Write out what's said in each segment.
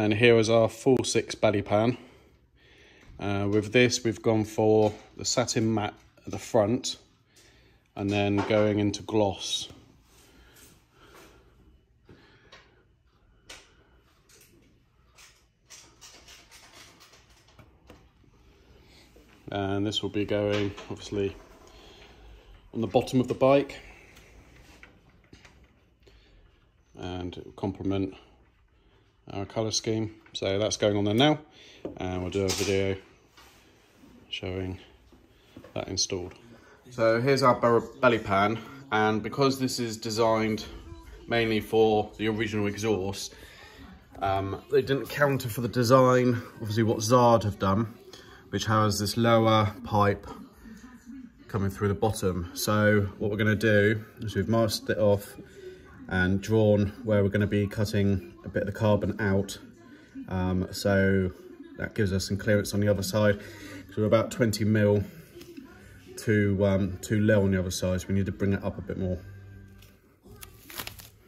And here is our Fullsix belly pan. Uh, with this, we've gone for the satin matte at the front and then going into gloss. And this will be going, obviously, on the bottom of the bike. And complement our colour scheme. So that's going on there now. And we'll do a video showing that installed. So here's our belly pan. And because this is designed mainly for the original exhaust, um, they didn't counter for the design, obviously what Zard have done, which has this lower pipe coming through the bottom. So what we're gonna do is we've masked it off and drawn where we're gonna be cutting a bit of the carbon out. Um, so that gives us some clearance on the other side. So we're about 20 mil too, um, too low on the other side. So we need to bring it up a bit more.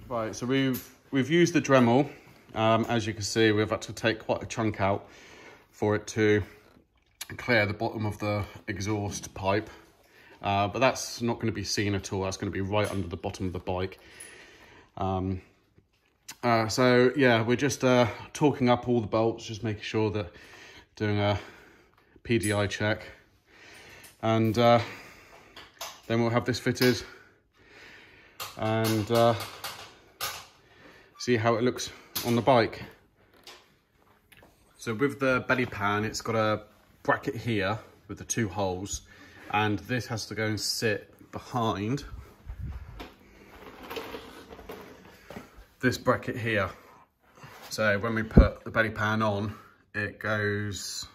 Right, so we've, we've used the Dremel. Um, as you can see, we've had to take quite a chunk out for it to clear the bottom of the exhaust pipe. Uh, but that's not going to be seen at all. That's going to be right under the bottom of the bike. Um, uh, so yeah, we're just uh, talking up all the bolts, just making sure that doing a PDI check. And uh, then we'll have this fitted and uh, see how it looks on the bike. So with the belly pan, it's got a bracket here with the two holes and this has to go and sit behind this bracket here. So when we put the belly pan on, it goes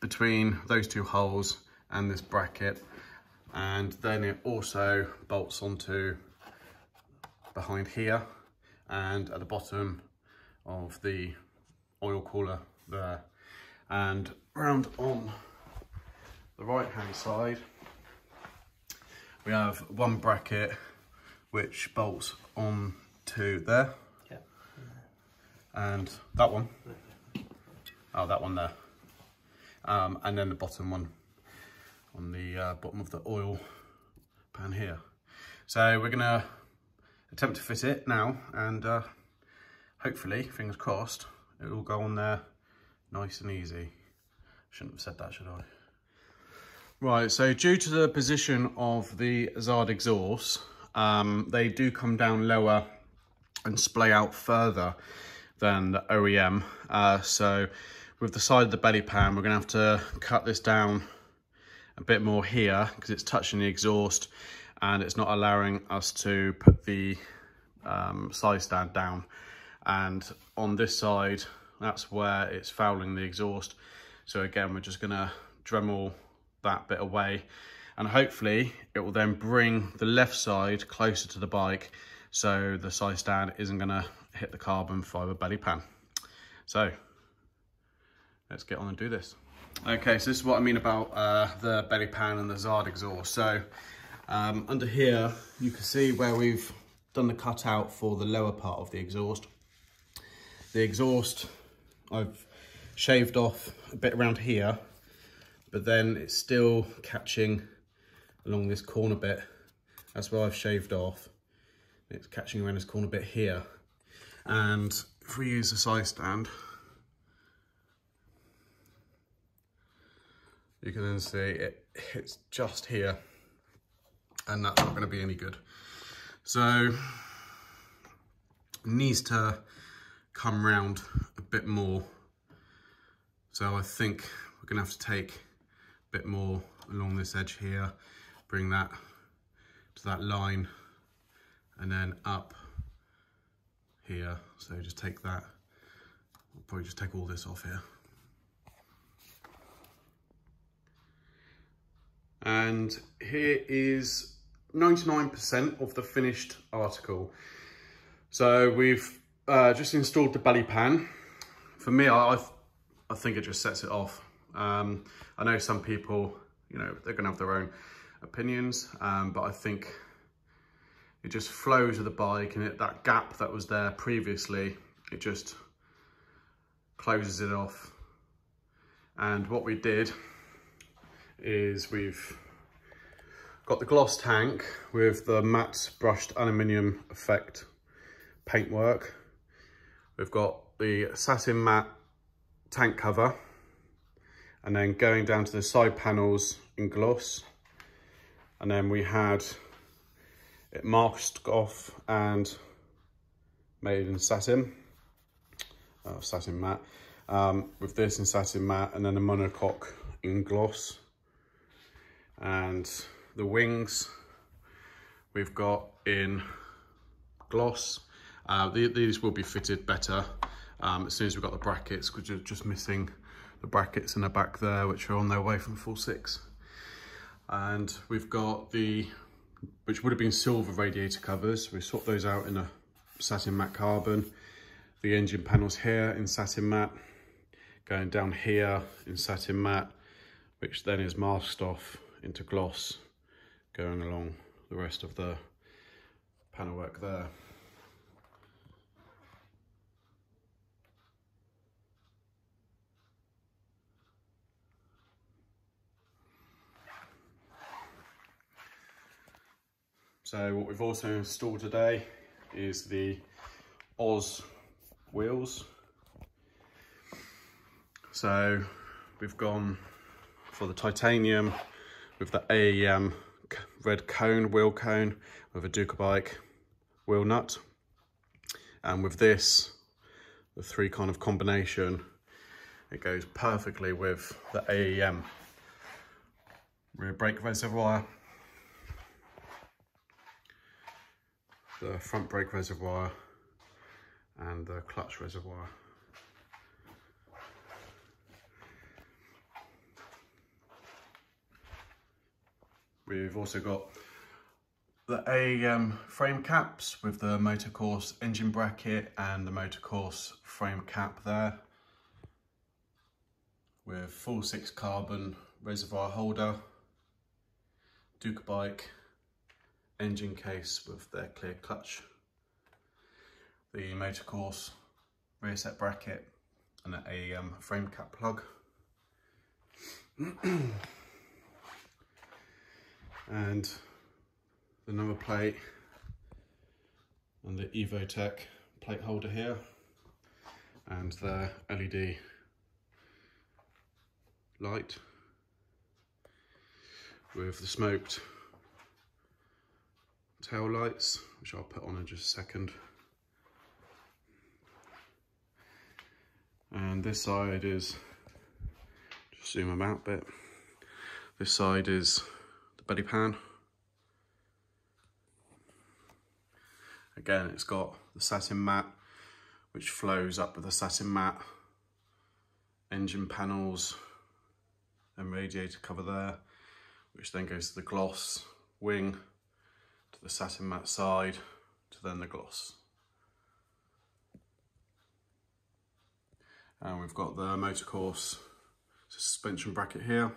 between those two holes and this bracket and then it also bolts onto behind here and at the bottom of the oil cooler there and round on the right hand side we have one bracket which bolts on to there. Yeah. and that one. Oh that one there. Um, and then the bottom one on the uh, bottom of the oil pan here. So we're gonna attempt to fit it now and uh, hopefully fingers crossed it will go on there nice and easy. Shouldn't have said that should I? Right so due to the position of the Zard exhaust um, they do come down lower and splay out further than the OEM. Uh, so with the side of the belly pan, we're gonna have to cut this down a bit more here because it's touching the exhaust and it's not allowing us to put the um, side stand down. And on this side, that's where it's fouling the exhaust. So again, we're just gonna Dremel that bit away and hopefully it will then bring the left side closer to the bike so the side stand isn't gonna hit the carbon fiber belly pan. So let's get on and do this. Okay, so this is what I mean about uh, the belly pan and the Zard exhaust. So um, under here, you can see where we've done the cutout for the lower part of the exhaust. The exhaust, I've shaved off a bit around here, but then it's still catching along this corner bit. That's where I've shaved off. It's catching around this corner bit here. And if we use the side stand, you can then see it hits just here and that's not going to be any good. So needs to come round a bit more. So I think we're going to have to take a bit more along this edge here, bring that to that line and then up here. So just take that, I'll probably just take all this off here. And here is 99% of the finished article. So we've uh, just installed the belly pan. For me, I, I think it just sets it off. Um, I know some people, you know, they're gonna have their own opinions, um, but I think it just flows with the bike and it, that gap that was there previously, it just closes it off. And what we did is we've got the gloss tank with the matte brushed aluminium effect paintwork. We've got the satin matte tank cover and then going down to the side panels in gloss. And then we had it masked off and made in satin, uh, satin matte, um, with this in satin matte and then a monocoque in gloss. And the wings we've got in gloss. Uh, these will be fitted better um, as soon as we've got the brackets, because you're just missing the brackets in the back there, which are on their way from Fullsix. And we've got the, which would have been silver radiator covers. We swapped those out in a satin matte carbon. The engine panels here in satin matte, going down here in satin matte, which then is masked off into gloss, going along the rest of the panel work there. So what we've also installed today is the Oz wheels. So we've gone for the titanium with the AEM red cone, wheel cone, with a Ducabike wheel nut. And with this, the three kind of combination, it goes perfectly with the AEM rear brake reservoir the front brake reservoir and the clutch reservoir. We've also got the AEM frame caps with the MotoCorse engine bracket and the MotoCorse frame cap there with Fullsix carbon reservoir holder, Ducabike engine case with their clear clutch, the MotoCorse, rear set bracket and a um, frame cap plug. and the number plate and the Evotech plate holder here and the LED light with the smoked tail lights, which I'll put on in just a second. And this side is, just zoom them out a bit. This side is the belly pan. Again, it's got the satin mat, which flows up with the satin mat, engine panels and radiator cover there, which then goes to the gloss wing the satin matte side to then the gloss. And we've got the MotoCorse suspension bracket here.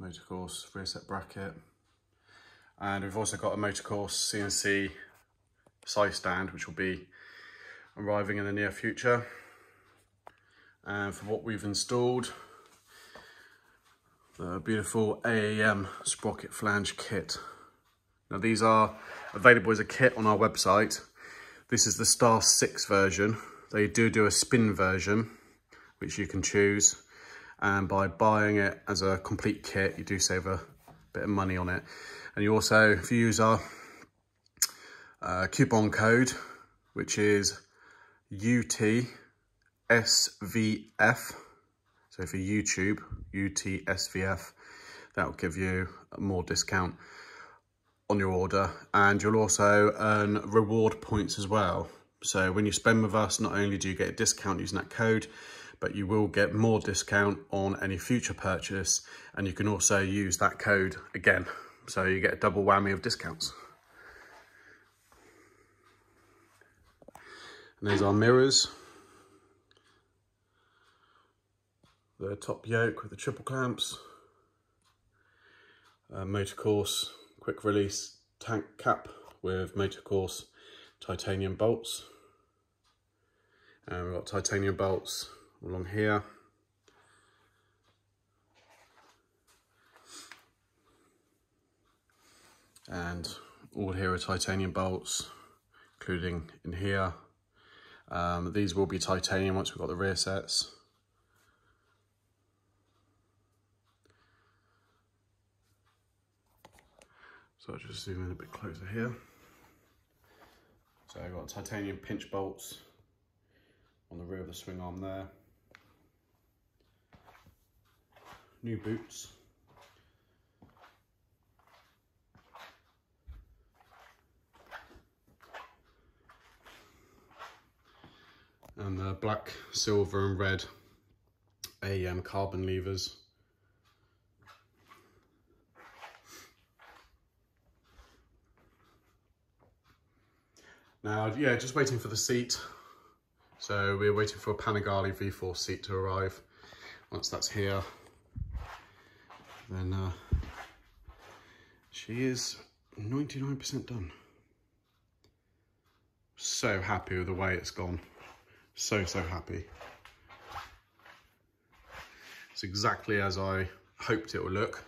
MotoCorse rear set bracket. And we've also got a MotoCorse CNC side stand, which will be arriving in the near future. And for what we've installed, the beautiful AEM sprocket flange kit. Now these are available as a kit on our website. This is the Star 6 version. They do do a spin version, which you can choose. And by buying it as a complete kit, you do save a bit of money on it. And you also, if you use our uh, coupon code, which is UTSVF, so for YouTube, UTSVF, that will give you more discount on your order. And you'll also earn reward points as well. So when you spend with us, not only do you get a discount using that code, but you will get more discount on any future purchase. And you can also use that code again. So you get a double whammy of discounts. And there's our mirrors. The top yoke with the triple clamps, uh, MotoCorse quick release tank cap with MotoCorse titanium bolts And we've got titanium bolts along here. And all here are titanium bolts, including in here. Um, these will be titanium once we've got the rear sets. So I'll just zoom in a bit closer here. So I've got titanium pinch bolts on the rear of the swing arm there. New boots. And the black, silver and red AEM carbon levers. Now, yeah, just waiting for the seat. So we're waiting for a Panigale V4 seat to arrive. Once that's here, then uh, she is 99% done. So happy with the way it's gone. So, so happy. It's exactly as I hoped it would look.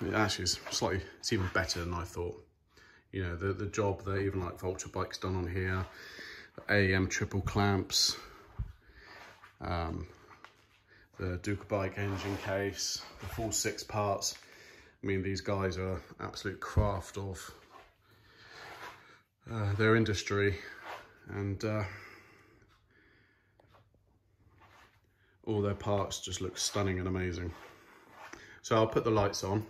It actually is slightly, it's even better than I thought you know, the, the job that even like Vulture Bike's done on here, AEM triple clamps, um, the Ducabike engine case, the Fullsix parts. I mean, these guys are absolute craft of uh, their industry and uh, all their parts just look stunning and amazing. So I'll put the lights on.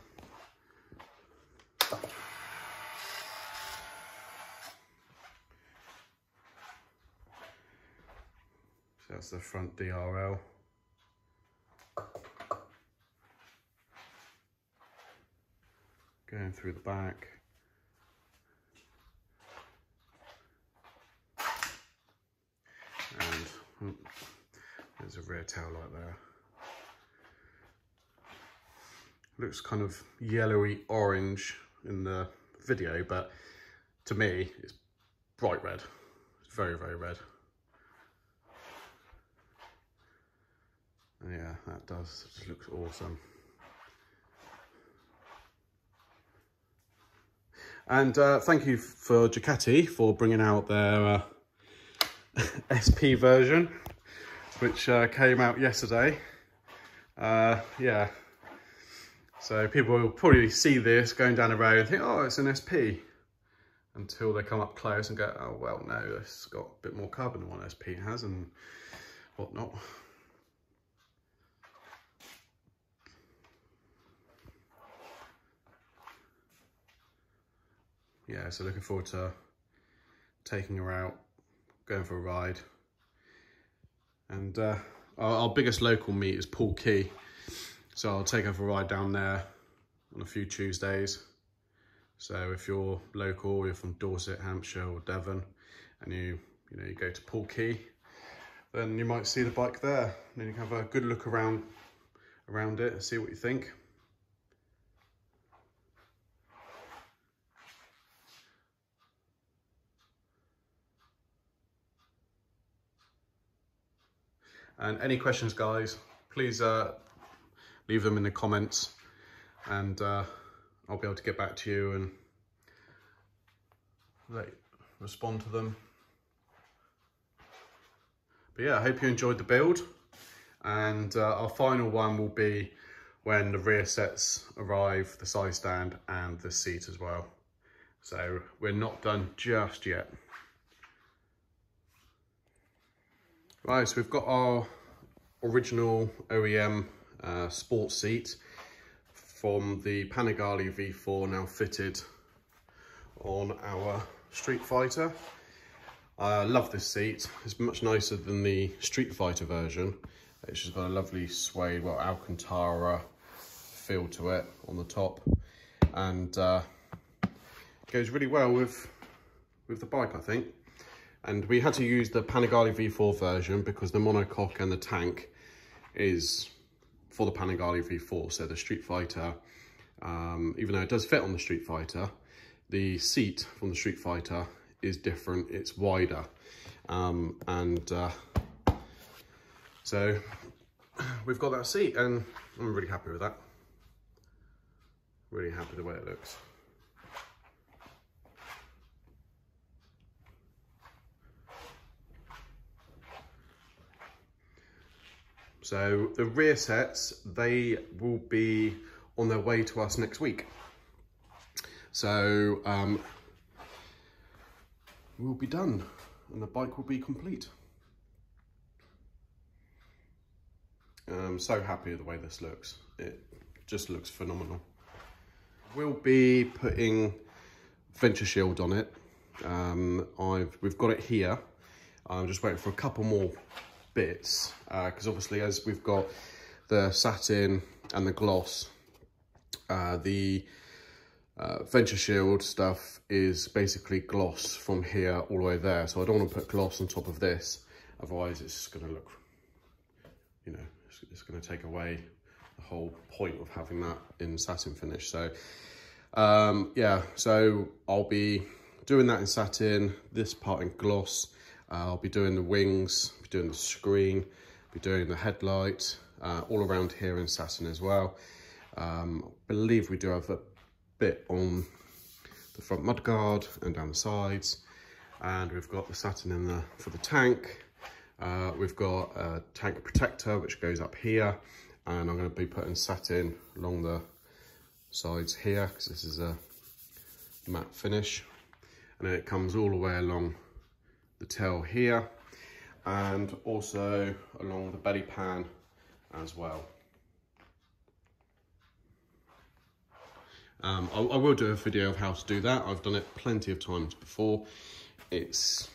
That's the front DRL. Going through the back. And oh, there's a rear tail light there. Looks kind of yellowy orange in the video, but to me, it's bright red. It's very, very red. Yeah, that does, it looks awesome. And uh, thank you for Ducati for bringing out their uh, SP version, which uh, came out yesterday. Uh, yeah, so people will probably see this going down the road and think, oh, it's an SP. Until they come up close and go, oh, well, no, it's got a bit more carbon than what SP has and whatnot. Yeah, so looking forward to taking her out, going for a ride. And uh, our, our, biggest local meet is Poole Quay. So I'll take her for a ride down there on a few Tuesdays. So if you're local, you're from Dorset, Hampshire or Devon, and you, you know, you go to Poole Quay, then you might see the bike there. And then you can have a good look around, around it and see what you think. And any questions, guys, please uh, leave them in the comments and uh, I'll be able to get back to you and like, respond to them. But yeah, I hope you enjoyed the build. And uh, our final one will be when the rear sets arrive, the side stand and the seat as well. So we're not done just yet. Right, so we've got our original OEM uh, sports seat from the Panigale V4 now fitted on our Streetfighter. I love this seat. It's much nicer than the Streetfighter version. It's just got a lovely suede, well, Alcantara feel to it on the top. And uh, goes really well with, with the bike, I think. And we had to use the Panigale V4 version because the monocoque and the tank is for the Panigale V4. So the Streetfighter, um, even though it does fit on the Streetfighter, the seat from the Streetfighter is different, it's wider. Um, and uh, so we've got that seat and I'm really happy with that. Really happy the way it looks. So the rear sets, they will be on their way to us next week. So um, we'll be done and the bike will be complete. I'm so happy with the way this looks. It just looks phenomenal. We'll be putting Venture Shield on it. Um, I've We've got it here. I'm just waiting for a couple more bits because uh, obviously as we've got the satin and the gloss, uh, the uh, Venture Shield stuff is basically gloss from here all the way there. So I don't want to put gloss on top of this. Otherwise it's going to look, you know, it's, it's going to take away the whole point of having that in satin finish. So um, yeah, so I'll be doing that in satin, this part in gloss. Uh, I'll be doing the wings, doing the screen, be doing the headlight, uh, all around here in satin as well. Um, I believe we do have a bit on the front mudguard and down the sides. And we've got the satin in there for the tank. Uh, we've got a tank protector, which goes up here. And I'm going to be putting satin along the sides here, because this is a matte finish. And then it comes all the way along the tail here. And also along the belly pan as well. Um, I, I, will do a video of how to do that. I've done it plenty of times before. It's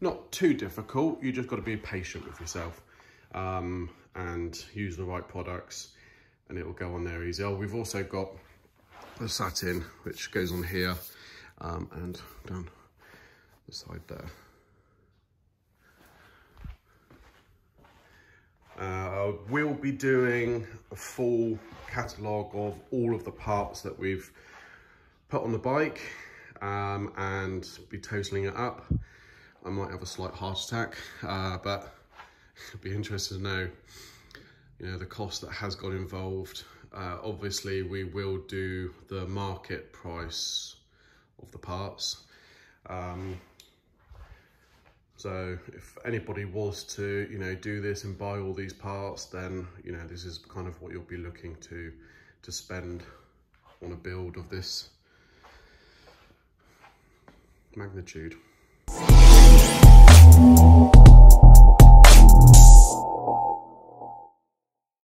not too difficult. You just got to be patient with yourself um, and use the right products and it will go on there easy. Oh, we've also got the satin, which goes on here um, and down the side there. Uh, we'll be doing a full catalogue of all of the parts that we've put on the bike um, and be totaling it up. I might have a slight heart attack, uh, but it'd be interested to know, you know, the cost that has got involved. Uh, obviously, we will do the market price of the parts. Um, so if anybody was to, you know, do this and buy all these parts, then, you know, this is kind of what you'll be looking to, to spend on a build of this magnitude.